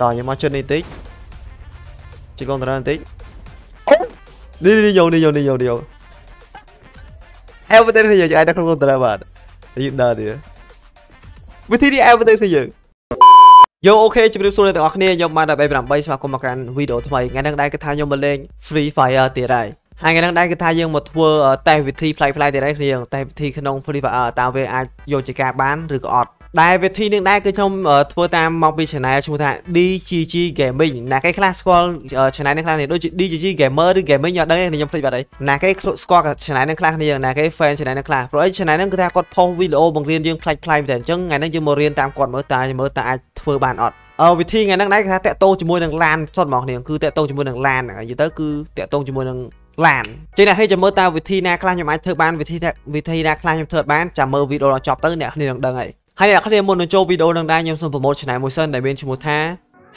តខ្ញុំមកជិតនេះតិចជិះកុងតឺន័របន្តិចអូនេះនេះយកនេះយកនេះយកនេះយកអែវទៅនេះយកអាចដាក់ក្នុងកុងតឺន័របាទនេះដើរទៀតវិធីនេះអែវទៅនេះយើងយោអូខេជម្រាបសួរអ្នកទាំងអស់គ្នាខ្ញុំបានដល់38ស្វាគមន៍មកកាន់វីដេអូថ្មីថ្ងៃនេះដែរគឺថាខ្ញុំមកលេង Free Fire ទៀតហើយហើយថ្ងៃនេះដែរគឺថាយើងមកធ្វើតេស្តវិធីផ្លៃផ្លៃទៀតហើយគ្នាតេស្តវិធីក្នុង Free Fire តើវាអាចយកជាការបានឬក៏អត់ ដែលវិធីនឹងដែរគឺខ្ញុំធ្វើតាមមកពី channel ឈ្មោះថា DGG Gaming ណាគេខ្លះស្គាល់ channel នេះខ្លះនេះដូចជា DGG Gamer ឬ Gaming អត់ដឹងខ្ញុំភ្លេចបាត់ហើយណាគេស្គាល់ channel នេះខ្លះគ្នាណាគេ fan channel នេះខ្លះព្រោះអី channel នេះគឺថាគាត់ផុសវីដេអូបង្រៀនយើងផ្លាច់ផ្លាយតែអញ្ចឹងថ្ងៃនេះយើងមករៀនតាមគាត់មើលតើមើលតើអាចធ្វើបានអត់អឺវិធីថ្ងៃហ្នឹងដែរគេថាតាក់ទងជាមួយនឹងឡានសុទ្ធហ្មងគ្នាគឺតាក់ទងជាមួយនឹងឡានហ្នឹងនិយាយទៅគឺតាក់ទងជាមួយនឹងឡានចេញអ្នកនេះចាំមើលតើវិធីណាខ្លះខ្ញុំអាចធ្វើបានវិធីវិធីណាខ្លះខ្ញុំធ្វើបានចាំមើលវីដេអូដល់ចប់ទៅអ្នកនេះនឹងដឹងហើយ ហើយអ្នកគ្នាមុននឹងចូលវីដេអូនឹងដែរខ្ញុំសូមប្រម៉ូទ channel មួយសិនដែលមានឈ្មោះថា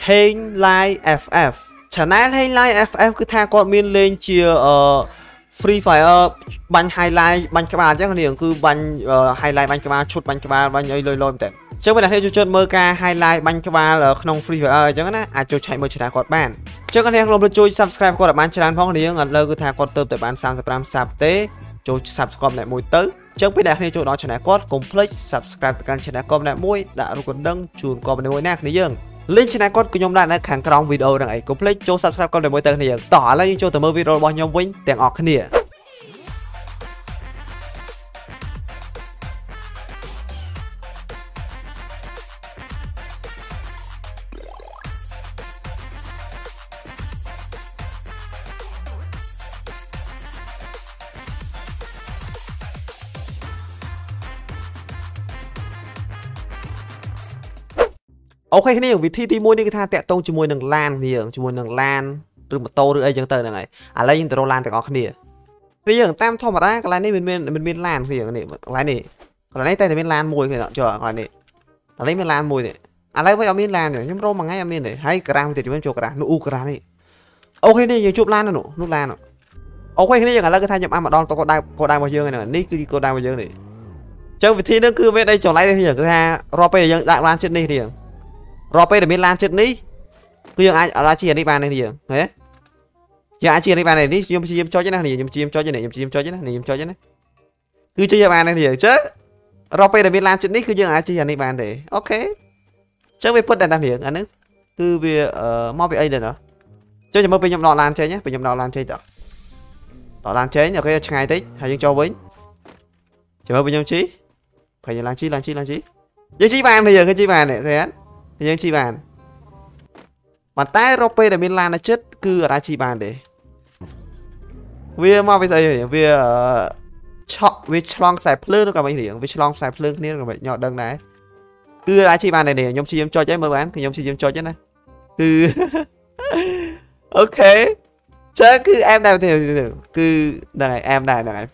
Heng Live FF channel Heng Live FF គឺថាគាត់មានលេងជាអឺ Free Fire បាញ់ highlight បាញ់ក្បាលអញ្ចឹងនេះគឺបាញ់ highlight បាញ់ក្បាលឈុតបាញ់ក្បាលបាញ់អីលុយលុយមែនតើអញ្ចឹងបើអ្នកគ្នាចូលចិត្តមើលការ highlight បាញ់ក្បាលក្នុង Free Fire អញ្ចឹងណាអាចចូលឆែកមើល channel គាត់បានអញ្ចឹងអ្នកខ្ញុំជួយ subscribe គាត់ឲ្យបានច្រើនផងនេះឥឡូវគឺថាគាត់ទៅតែបាន35 sub ទេចូល subscribe អ្នកមួយទៅ ចឹងពេលអ្នកគ្នាចូលដល់ channel គាត់កុំភ្លេច subscribe ទៅកាន់ channel គាត់ម្នាក់មួយដាក់រូបកណ្ដឹងជូនគាត់ម្នាក់មួយណាគ្នាយើង link channel គាត់ខ្ញុំដាក់នៅខាងក្រោមវីដេអូហ្នឹងឯងកុំភ្លេចចូល subscribe គាត់ម្នាក់មួយទៅគ្នាយើងតោះឥឡូវយើងចូលទៅមើលវីដេអូរបស់ខ្ញុំវិញទាំងអស់គ្នា ខេគ្នាវិធីទី1នេះគឺថាតាក់ទងជាមួយនឹងឡានគ្នាជាមួយនឹងឡានឬម៉ូតូឬអីចឹងទៅហ្នឹងហើយឥឡូវយើងទៅរកឡានទាំងអស់គ្នាគ្នាយើងតាមធម្មតាកន្លែងនេះមិនមានមិនមានឡានគ្នានេះកន្លែងនេះកន្លែងនេះតែតែមានឡានមួយគ្នាចុះកន្លែងនេះកន្លែងមានឡានមួយនេះឥឡូវវិញអត់មានឡានទេខ្ញុំរកមួយថ្ងៃអត់មានទេហើយក្រាស់ទៀតខ្ញុំចូលក្រាស់នោះអ៊ូក្រាស់នេះអូខេនេះយើងជួបឡាននោះនោះឡានអូខេគ្នាយើងឥឡូវគឺថាខ្ញុំអានមកដល់ទៅកោដៅកោដៅរបស់យើងហ្នឹងនេះគឺកោដៅរបស់យើងនេះចឹងវិធីហ្នឹងគឺមានអីចម្លែកនេះគឺថារាល់ពេលយើងដាក់ឡានចិត្តនេះរៀង រាល់ពេលដែលមានឡានចិត្តនេះគឺយើងអាចអាចជិះអានេះបាននេះយើងហេយើងអាចជិះអានេះបាននេះខ្ញុំព្យាយាមចុចណាខ្ញុំព្យាយាមចុចនេះខ្ញុំព្យាយាមចុចណាខ្ញុំចុចណាគឺជិះបាននេះយើងចឹងរាល់ពេលដែលមានឡានចិត្តនេះគឺយើងអាចជិះអានេះបានទេអូខេចឹងវាពុតដែរតារៀងអានេះគឺវាមកពីអីដែរណោះចុះចាំមើលពេលខ្ញុំដកឡានចេញណាពេលខ្ញុំដកឡានចេញតដកឡានចេញអូខេឆ្ងាយតិចហើយយើងចូលវិញចាំមើលពេលខ្ញុំជិះពេលយើងឡានជិះឡានជិះឡានជិះយើងជិះបានទេយើងគឺជិះបានទេឃើញអត់ យើងជីបានប៉ុន្តែរកពេលដែលមានឡាននៅចិត្តគឺអត់ជីបានទេវាមកវាស្អីវាឆក់វាឆ្លងខ្សែភ្លើងឬក៏មិនរៀងវាឆ្លងខ្សែភ្លើងគ្នាក៏មិនញ៉ោដឹងដែរគឺអាចជីបានដែរខ្ញុំព្យាយាមចុចហើយមើលបានខ្ញុំព្យាយាមចុចណាគឺអូខេចាគឺអែមដែរគឺហ្នឹងហើយអែមដែរហ្នឹងហើយ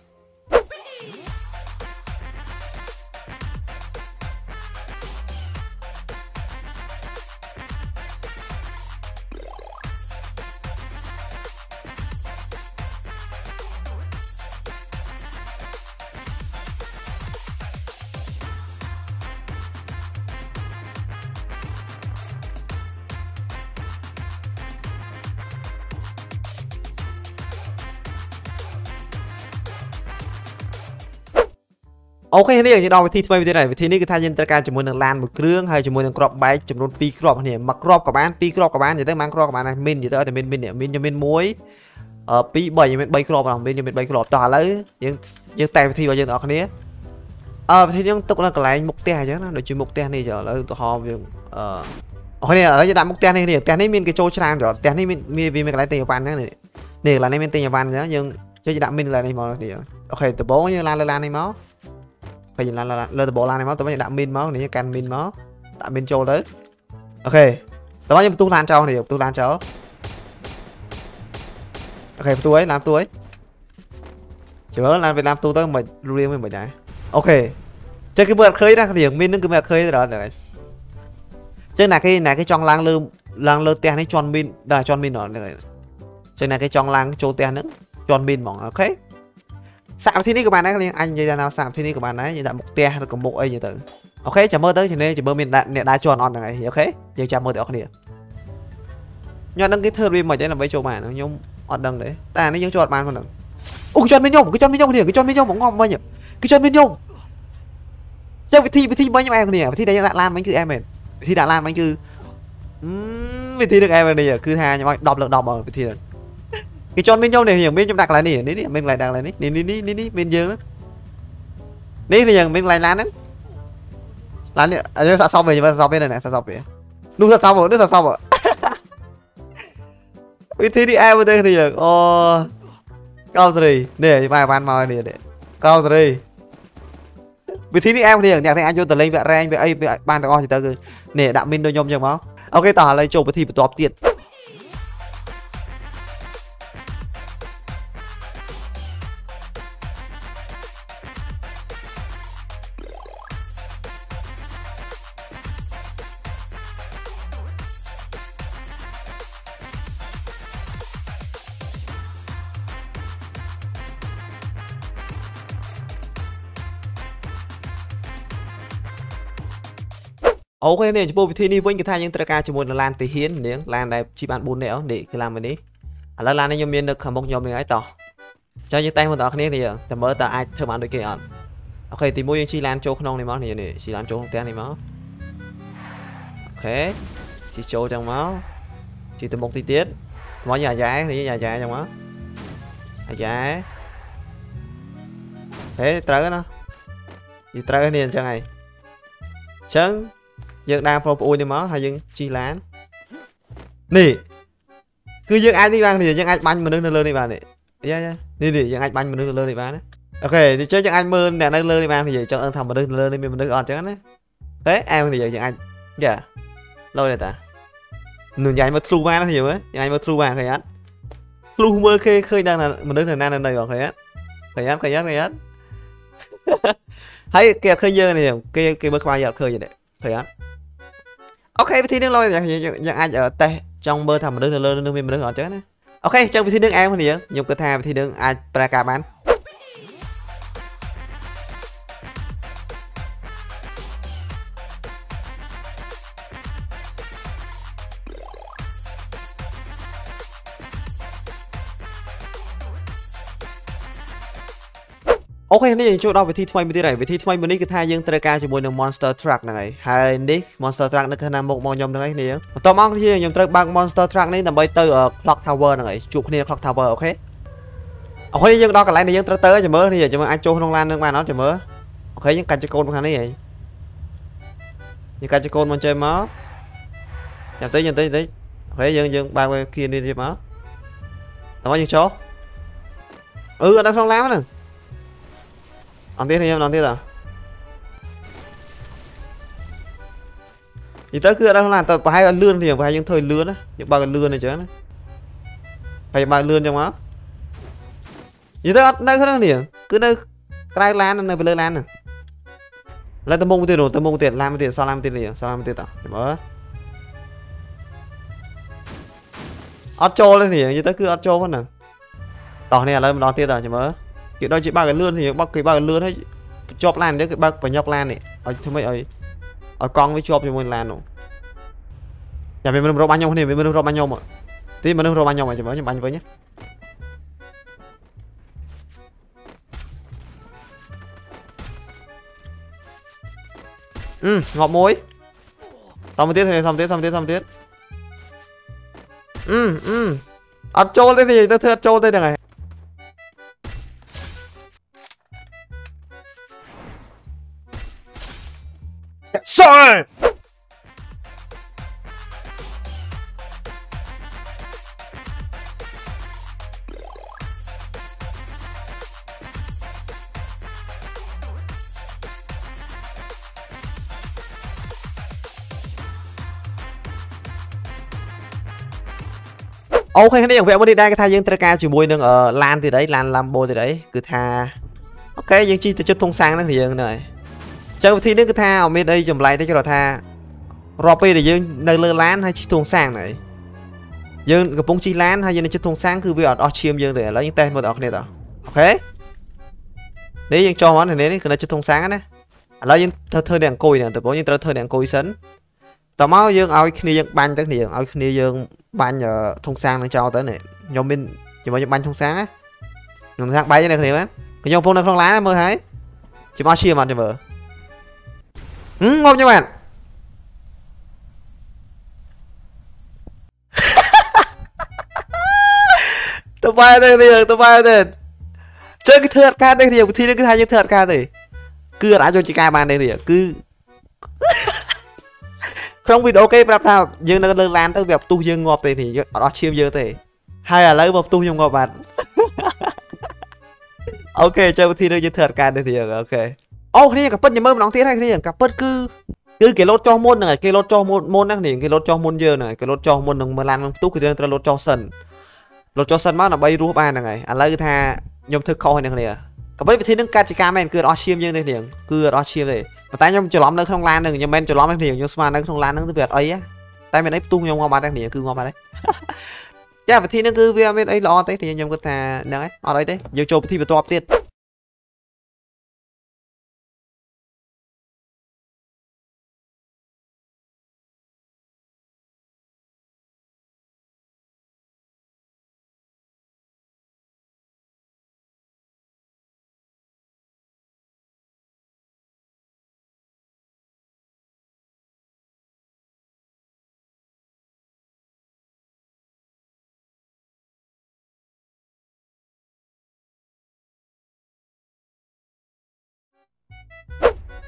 អូខេនេះយើងដល់វិធីថ្មីទៀតហើយវិធីនេះគឺថាយើងត្រូវការជាមួយនឹងឡានមួយគ្រឿងហើយជាមួយនឹងគ្រាប់បែកចំនួន2គ្រាប់គ្នាមួយគ្រាប់ក៏បាន2គ្រាប់ក៏បាននិយាយទៅមួយគ្រាប់ក៏បានដែរមីននិយាយទៅឲ្យតែមីនមីនមីនខ្ញុំមាន1អឺ2 3ខ្ញុំមាន3គ្រាប់ហ្នឹងមីនខ្ញុំមាន3គ្រាប់តោះឥឡូវយើងយើងតែវិធីរបស់យើងទាំងអស់គ្នាអឺវិធីយើងទុកនៅកន្លែងមុខផ្ទះអញ្ចឹងណាដូចជាមុខផ្ទះនេះចុះឥឡូវឧទាហរណ៍យើងអឺអូនេះឥឡូវយើងដាក់មុខផ្ទះនេះនេះផ្ទះនេះមានគេចូលច្រើនចុះផ្ទះនេះមានវាមានកន្លែងទិញអវ៉ាន់ហ្នឹងនេះនេះកន្លែងនេះមានទិញអវ៉ាន់អញ្ចឹងយើងយើងដាក់មីនកន្លែងនេះមកនេះ okay ដំបូងយើងឡើងលើឡាននេះមក ពេលយើងឡើងលើដបឡាននេះមកទៅវិញដាក់មីនមកនេះកាន់មីនមកដាក់មីនចូលទៅ okay តោះយើងបន្ទុះឡានចោលនេះបន្ទុះឡានចោល okay បន្ទុះអីឡានបន្ទុះអីជើឡានវាឡានបន្ទុះទៅមិនរៀងមិនដែរ okay ចឹងគឺមើលអត់ឃើញណាគ្នាមីននឹងគឺមើលអត់ឃើញទេដល់ហ្នឹងចឹងណាគេណាគេចង់ឡើងលើឡើងលើផ្ទះនេះជន់មីនដល់ជន់មីនដល់ហ្នឹងចឹងណាគេចង់ឡើងចូលផ្ទះហ្នឹងជន់មីនហ្មងអូខេ សាកវិធីនេះក៏បានដែរយើងអញនិយាយថាសាកវិធីនេះក៏បានដែរយើងដាក់មុខផ្ទះឬក៏មុខអីទៅអូខេចាំមើលទៅជំនេចាំមើលមានអ្នកដើរជន់អត់ហ្នឹងហើយអូខេយើងចាំមើលទាំងអស់គ្នាខ្ញុំអត់ដឹងគេធ្វើវាមិនដែរដើម្បីចូលបានខ្ញុំអត់ដឹងទេតែអានេះយើងចូលអត់បានផងហ្នឹងអូគេជន់មានខ្ញុំគេជន់មានខ្ញុំគ្នាគេជន់មានខ្ញុំងំមិញគេជន់មានខ្ញុំចឹងវិធីវិធីមិញខ្ញុំអែមគ្នាវិធីដែលយើងដាក់ឡានមិញគឺអែមមែនវិធីដាក់ឡានមិញគឺវិធីនឹងអែមនេះគឺថាខ្ញុំឲ្យ10លើ10មកវិធីហ្នឹង គេជន់មានខ្ញុំនេះមានខ្ញុំដាក់កន្លែងនេះនេះមានកន្លែងដាក់កន្លែងនេះនេះនេះនេះនេះមានយើងនេះនេះយើងមានកន្លែងឡានហ្នឹងឡាននេះយើងសាក់សពវិញសាក់សពវិញណាសាក់សពវិញនោះសាក់សពនោះសាក់សពវិធីនេះអែមទៅគ្នាយើងអូកោសេរីនេះបាយបានមកនេះនេះកោសេរីវិធីនេះអែមគ្នាអ្នកទាំងអាចយកទៅលេងវារែងវាអីវាបានទាំងអស់ទៅគឺនេះដាក់មីនដូចខ្ញុំចឹងមកអូខេតោះឥឡូវចូលវិធីបន្ទាប់ទៀត okay នេះចំពោះវិធីនេះវិញគឺថាយើងត្រូវការជាមួយនឹងឡានទាហាននាងឡានដែលជីបាន4នាក់នេះគឺឡានមួយនេះឥឡូវឡាននេះខ្ញុំមាននៅខាងមុខខ្ញុំនេះហើយតោះចាំយើងតែបងប្អូនគ្នានេះតែមើលតើអាចធ្វើបានដូចគេអត់ okay ទី1យើងជិះឡានចូលក្នុងនេះមកនេះនេះជិះឡានចូលក្នុងផ្ទះនេះមក okay ជិះចូលចឹងមកជិះទៅមុខទីទៀតថ្មញអាយ៉ែនេះអាយ៉ែចឹងមកអាយ៉ែហេត្រូវណានិយាយត្រូវនេះអញ្ចឹងហើយអញ្ចឹង យើងដើរប្រូប្អួយនេះមកហើយយើងជិះឡាននេះគឺយើងអាចនេះបាននេះយើងអាចបាញ់មនុស្សនៅលើនេះបាននេះយ៉ានេះនេះយើងអាចបាញ់មនុស្សនៅលើនេះបានណាអូខេនេះចឹងយើងអាចមើលអ្នកនៅលើនេះបាននិយាយចង់ដឹងថាមនុស្សនៅលើនេះមានមនុស្សអត់ចឹងណាទេអែមនិយាយយើងអាចយ៉ាលុយតានឹងញ៉ៃមកធ្លុះបានណាយើងញ៉ៃមកធ្លុះបានឃើញអត់ធ្លុះមើលគេឃើញដឹងថាមនុស្សនៅណានៅនៅឃើញអត់ឃើញអត់ឃើញអត់ឃើញអត់ហើយគេអត់ឃើញយើងនេះគេគេមើលខ្វាយអត់ឃើញទេឃើញអត់ អូខេវិធីនេះលយយើងអាចតេស្តចង់មើលថាមនុស្សនៅលើនឹងមានមនុស្សអត់ចឹងណាអូខេចឹងវិធីនឹងអែមគ្នាខ្ញុំគិតថាវិធីនឹងអាចប្រើការបាន okay នេះយើងចូលដល់វិធីថ្មីមួយទៀតហើយវិធីថ្មីមួយនេះគឺថាយើងត្រូវការជាមួយនឹង Monster Truck ហ្នឹងហើយហើយនេះ Monster Truck នៅខាងមុខមកខ្ញុំហ្នឹងហើយនេះបន្តមកគឺខ្ញុំត្រូវបើក Monster Truck នេះដើម្បីទៅ Clock Tower ហ្នឹងហើយជួបគ្នា Clock Tower អូខេអូខេយើងដល់កន្លែងដែលយើងត្រូវទៅចាំមើលនេះចាំមើលអាចចូលក្នុងឡាននឹងបានអត់ចាំមើល okay យើងកាច់ចកូនខាងនេះហើយយើងកាច់ចកូនមកចេញមកចាំទៅចាំទៅទៅ okay យើងយើងបើកគៀននេះទៀតមកតើមកយើងចូលអឺអត់ដល់ក្នុងឡានហ្នឹង អត់ទៀតខ្ញុំអត់ទៀតអ្ហ៎និយាយទៅគឺអត់ដឹងណាតែប្រហែលអត់លឿនទេប្រហែលយើងធ្វើលឿនណាយើងបើកលឿនអញ្ចឹងណាហើយបើកលឿនអញ្ចឹងមកនិយាយទៅអត់នៅក្នុងនេះគឺនៅក្រៅឡាននៅលើឡានហ្នឹងឡើយទៅមុខទៀតទៅមុខទៀតឡានទៀតសល់ឡានទៀតនេះសល់ឡានទៀតតមើលអត់ចូលទេនេះនិយាយទៅគឺអត់ចូលហ្នឹងដោះនេះឥឡូវម្ដងទៀតតចាំមើល គេដូចជាបើកឲ្យលឿនគេបើកគេបើកឲ្យលឿនហើយជាប់ឡាននេះគេបើកបញ្ញុកឡាននេះឲ្យធ្វើម៉េចឲ្យឲ្យកង់វាជាប់ជាមួយឡាននោះយ៉ាមានមនុស្សរកបាញ់ខ្ញុំគ្នាមានមនុស្សរកបាញ់ខ្ញុំទីមនុស្សរកបាញ់ខ្ញុំចាំមើលខ្ញុំបាញ់វិញណាអឺងាប់មួយតាមទៀតតាមទៀតតាមទៀតតាមទៀតអឺអឺអត់ចូលទេនិយាយទៅធ្វើអត់ចូលទេហ្នឹងហើយ Sorry! Ô ខេគ្នាវគ្គមួយនេះដែរគេថាយើងត្រូវការជាមួយនឹងឡានទៀតអីឡាន Lambo ទៀតអីគឺថាអូខេយើងជិះទៅជិតធុងសាំងហ្នឹងគ្នាយើងហ្នឹងហើយចឹងវិធីនេះគឺថាអត់មានអីចម្លែកទេគាត់ថារាល់ពេលដែលយើងនៅលើឡានហើយជិះទួងសាំងហ្នឹងយើងកំពុងជិះឡានហើយយើងនៅជិះទួងសាំងគឺវាអត់អស់ឈាមយើងទេឥឡូវយើងតេស្តមើលបងប្អូនគ្នាតអូខេនេះយើងចុះមកនេះនេះគឺនៅជិះទួងសាំងណាឥឡូវយើងត្រូវធ្វើអ្នកអង្គុយនេះតើបងយើងត្រូវធ្វើអ្នកអង្គុយសិនតមកយើងឲ្យគ្នាយើងបាញ់ទៅគ្នាយើងឲ្យគ្នាយើង បាញ់ធុងសាំងនឹងចោលទៅនេះខ្ញុំមានជាមួយខ្ញុំបាញ់ធុងសាំងណាធុងសាំងបែកនេះគ្នាមែនខ្ញុំកំពុងនៅក្នុងឡានមើលហើយជិះមកឈៀមអត់ចាំមើលហឹមងប់ខ្ញុំបានទៅបែរទៅនេះទៅបែរទៅជើងគឺធ្វើអត់ការទេគ្នាវិធីនេះគឺថាយើងធ្វើអត់ការទេគឺអាចយកជាការបានទេនេះគឺ ក្នុងវីដេអូគេប្រាប់ថាយើងនៅលើឡានទៅវាផ្ទុះយើងងាប់ទេនេះយើងអត់អស់ឈាមយើងទេហើយឥឡូវមកផ្ទុះខ្ញុំងាប់បាត់ okay ចូលវិធីនេះយើងធ្វើអត់ការទេទៀត okay អូគ្នាក៏ពិតញមើលម្ដងទៀតហើយគ្នាក៏ពិតគឺគឺគេលោតចោះមុនហ្នឹងគេលោតចោះមុនមុនហ្នឹងគ្នាគេលោតចោះមុនយើងហ្នឹងគេលោតចោះមុននឹងមើលឡាននឹងផ្ទុះគឺយើងត្រូវលោតចោះសិនលោតចោះសិនមកដើម្បីរស់បានហ្នឹងហើយឥឡូវគឺថាខ្ញុំធ្វើខុសហ្នឹងគ្នាក៏បីវិធីហ្នឹងកាត់ជាការមែនគឺអត់ឈាមយើងទេគ្នាគឺអត់ឈាមទេ ប៉ុន្តែខ្ញុំច្រឡំនៅក្នុងឡានហ្នឹងខ្ញុំមិនច្រឡំទេគ្នាខ្ញុំស្មាននៅក្នុងឡានហ្នឹងទៅវាអត់អីតែមានអីផ្ទុះខ្ញុំងាប់បាត់ទេគ្នាគឺងាប់បាត់ទេចាវិធីហ្នឹងគឺវាមានអីល្អទេគ្នាខ្ញុំគិតថាហ្នឹងហើយអត់អីទេយើងចូលវិធីបន្ទាប់ទៀត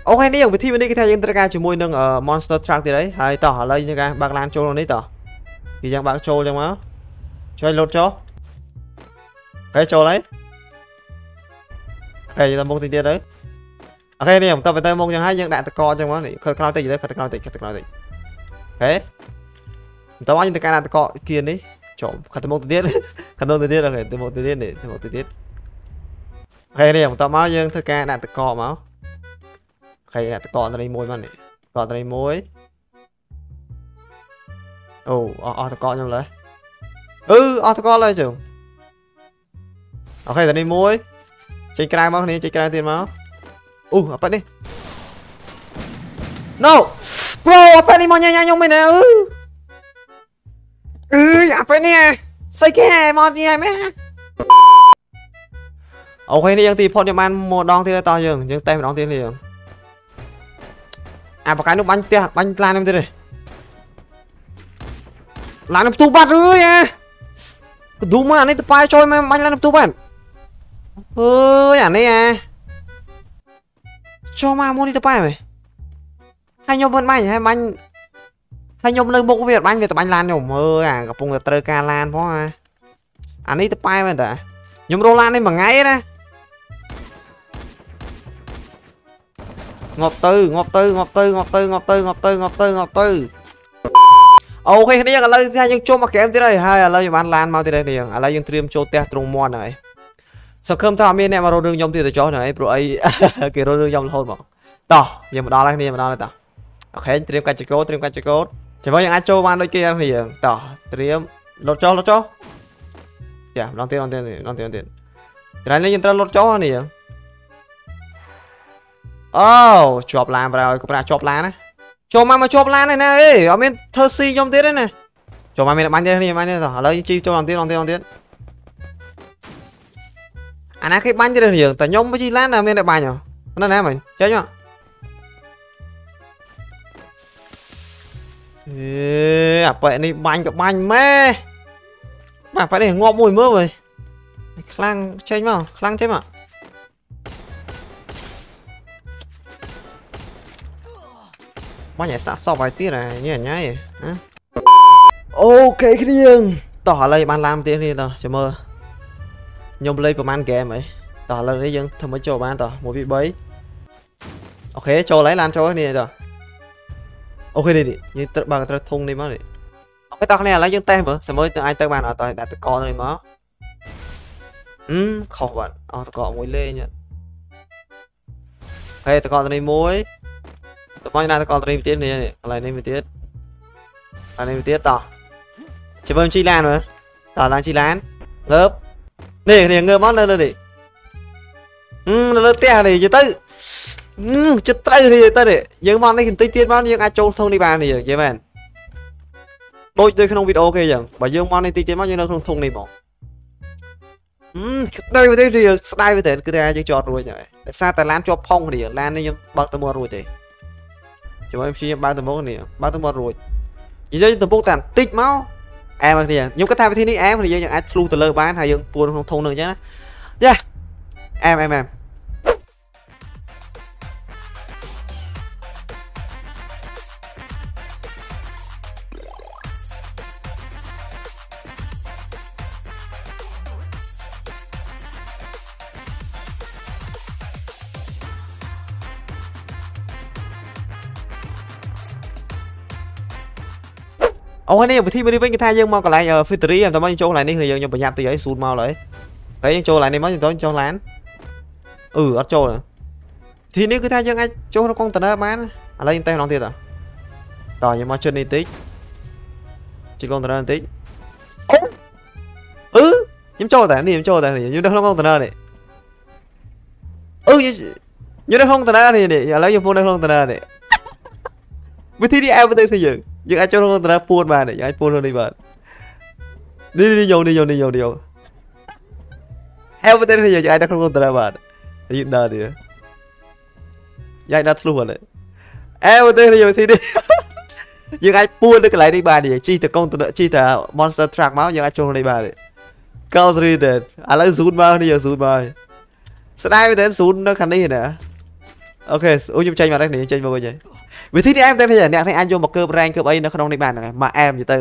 okay នេះវិធីនេះគេថាយើងត្រូវការជាមួយនឹង monster truck ទៀតហើយហើយតោះឥឡូវយើងការបើកឡានចូលក្នុងនេះតោះគេយ៉ាងបើកចូលចឹងមកជួយលោតចូលហើយចូលហើយ okay យើងទៅមុខតិចទៀតទៅអូខេនេះបន្តទៅមុខចឹងហើយយើងដាក់តកចឹងមកនេះខិតក្រោយតិចទៅខិតក្រោយតិចខិតក្រោយតិច okay បន្តមកយើងទៅការដាក់តកគៀននេះចូលខិតទៅមុខទៅទៀតខិតទៅទៀត okay ទៅមុខទៅទៀតនេះទៅមុខទៅទៀតអូខេនេះបន្តមកយើងធ្វើការដាក់តកមក ខេតកកត្រីមួយមកនេះកកត្រីមួយអូអស់អស់តកកខ្ញុំលើអឺអស់តកកលើជើងអូខេត្រីមួយចេញក្រៅមកគ្នាចេញក្រៅទៀតមកអូអប៉ិតនេះ No bro អប៉ិតនេះមកញ៉ាំខ្ញុំមែនអឺអឺអប៉ិតនេះស្អីគេមកញ៉ាំមែនអូខេនេះយើងទីផុតយើងបានមួយដងទៀតតោះយើងយើងតេស្តម្ដងទៀតនេះយើង អាបកាយនោះបាញ់ផ្ទះបាញ់ឡានខ្ញុំទៀតទេឡានផ្ទុះបាត់អើយអាកឌូមកអានេះទៅប៉ាយចូលមកបាញ់ឡានផ្ទុះបាត់អើយអានេះអាចូលមកមួយនេះទៅប៉ាយមែនហើយខ្ញុំមិនបាញ់ហើយបាញ់ហើយខ្ញុំនៅមុខវាបាញ់វាទៅបាញ់ឡានខ្ញុំអើយអាកំពុងតែត្រូវការឡានផងអាអានេះទៅប៉ាយមែនតាខ្ញុំរស់ឡាននេះមួយថ្ងៃណា ងាប់ទៅងាប់ទៅងាប់ទៅងាប់ទៅងាប់ទៅងាប់ទៅងាប់ទៅងាប់ទៅអូខេគ្នាឥឡូវថាយើងជុំមកហ្គេមទៀតហើយហើយឥឡូវយើងបានឡានមកទៀតហើយគ្នាឥឡូវយើងត្រៀមចូលផ្ទះត្រង់មាត់ហើយសង្ឃឹមថាអត់មានអ្នកមករត់រឿងខ្ញុំទៀតទៅចុះហ្នឹងឯងព្រោះអីគេរត់រឿងខ្ញុំរហូតមកតោះយើងមកដល់ហើយគ្នាមកដល់ហើយតោះអូខេត្រៀមកាច់ចកោត្រៀមកាច់ចកោចាំមកយើងអាចចូលបានដូចគេគ្នាតោះត្រៀមលុតចុះលុតចុះចាម្ដងទៀតម្ដងទៀតម្ដងទៀតម្ដងទៀតត្រៃនេះយើងត្រូវលុតចុះនេះ អូជាប់ឡានប្រឲ្យកប្រាជាប់ឡានណាចូលមកមកជាប់ឡានឯណាអេអត់មានធ្វើស៊ីខ្ញុំទៀតទេណាចូលមកមានបាញ់ទៀតនេះបាញ់ទៀតឥឡូវជីចូលអងទៀតអងទៀតអងទៀតអាណាគេបាញ់ទៀតនេះតែខ្ញុំមកជីឡានតែមានតែបាញ់ហ៎ណាណាមិញចេញមកអេអាប៉ែនេះបាញ់ក៏បាញ់ម៉ែបាទប៉ែនេះងាប់មួយមើលវិញខ្លាំងចេញមកខ្លាំងចេញមក បាញ់ឲ្យសាក់សពឲ្យទៀតអាញ៉ៃញ៉ៃណាអូខេគ្នាយើងតោះឥឡូវបានឡានទៀតនេះតោះចាំមើលខ្ញុំលេងប្រហែលហ្គេមហីតោះឥឡូវនេះយើងធ្វើមកចូលបានតោះ1 2 3អូខេចូលហើយឡានចូលនេះតោះអូខេនេះយើងត្រូវបើកត្រូវធុងនេះមកនេះអូខេតោះគ្នាឥឡូវយើងតេស្តមើលសមើលទៅអាចទៅបានអត់តោះដាក់តកនេះមកអឺខុសបាត់អស់តកមួយលេងអូខេតកនេះមួយ តបាញ់ណាតកលត្រីទៀតនេះកន្លែងនេះមួយទៀតកន្លែងនេះមួយទៀតតោះជិះមើលជីឡានមើលតោះឡើងជីឡានងើបនេះនេះងើបមកនៅលើនេះអឺនៅលើផ្ទះនេះទៅទៅចិត្តត្រូវនេះទៅនេះយើងមកនេះបន្តិចទៀតមកយើងអាចចូលក្នុងនេះបាននេះយល់មែនដូចដូចក្នុងវីដេអូគេអញ្ចឹងបើយើងមកនេះតិចទៀតមកយើងនៅក្នុងធុងនេះមកហឹមស្ដាយទៅយើងស្ដាយទៅគឺថាយើងចតរួចហើយតែសារតែឡានជាប់ផុងគ្នាឡាននេះយើងបើកទៅមករួចទេ ជាមួយខ្ញុំព្យាយាមបើកទៅមកនេះបើកទៅមករួចនិយាយទៅពុកតែបន្តិចមកអែមគ្នាខ្ញុំគិតថាវិធីនេះអែមគ្នាយើងអាចធ្លុះទៅលើបានហើយយើងពួនក្នុងធុងនឹងអញ្ចឹងណាយ៉ាអែមអែមអែម អូហើយនេះវិធីមួយនេះវិញគឺថាយើងមកកន្លែង factory តែមកយើងចូលកន្លែងនេះគឺយើងខ្ញុំប្រញាប់តិចហើយស៊ូតមកលើហើយយើងចូលកន្លែងនេះមកយើងទៅចូលឡានអឺអត់ចូលទីនេះគឺថាយើងអាចចូលក្នុងកុងតឺន័របានឥឡូវយើងទៅម្ដងទៀតតតយើងមកជិតនេះតិចជិតកុងតឺន័របន្តិចអឺខ្ញុំចូលតែនេះខ្ញុំចូលតែនេះខ្ញុំនៅក្នុងកុងតឺន័រនេះអឺយើងនៅក្នុងកុងតឺន័រនេះឥឡូវយើងពុននៅក្នុងកុងតឺន័រនេះវិធីនេះអែទៅទៅយើង យើងអាចចូលក្នុងតារាពួនបានយើងអាចពួនក្នុងនេះបាននេះនេះយកនេះយកនេះយកនេះយកហែវទៅយើងអាចដាក់ក្នុងតារាបានយើងដើរទៀតយើងដាក់ធ្លុះហ្នឹងអែវទៅយើងទីនេះយើងអាចពួននៅកន្លែងនេះបានយើងជីទៅកងជីទៅ monster truck មកយើងអាចចូលក្នុងនេះបានកល3ទៅឥឡូវ zoom មកនេះយើង zoom មកស្ដាយទៅ zoom នៅខាងនេះណាអូខេអូខ្ញុំចេញមកនេះចេញមកវិញហើយ វិធីនេះអែមតែអ្នកនេះអាចយកមកកើបរ៉ែងកើបអីនៅក្នុងនេះបានហ្នឹងមកអែមទៅ